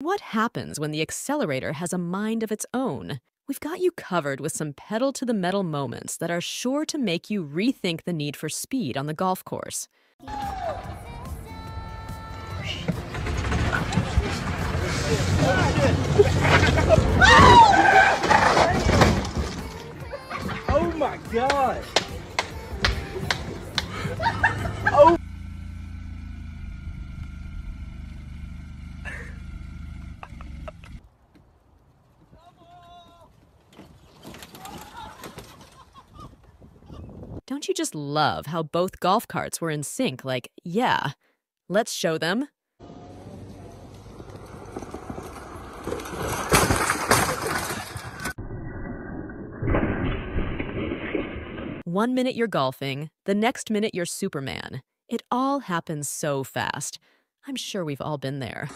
What happens when the accelerator has a mind of its own? We've got you covered with some pedal to the metal moments that are sure to make you rethink the need for speed on the golf course. Oh my god! Don't you just love how both golf carts were in sync? Like, yeah, let's show them. One minute you're golfing, the next minute you're Superman. It all happens so fast. I'm sure we've all been there.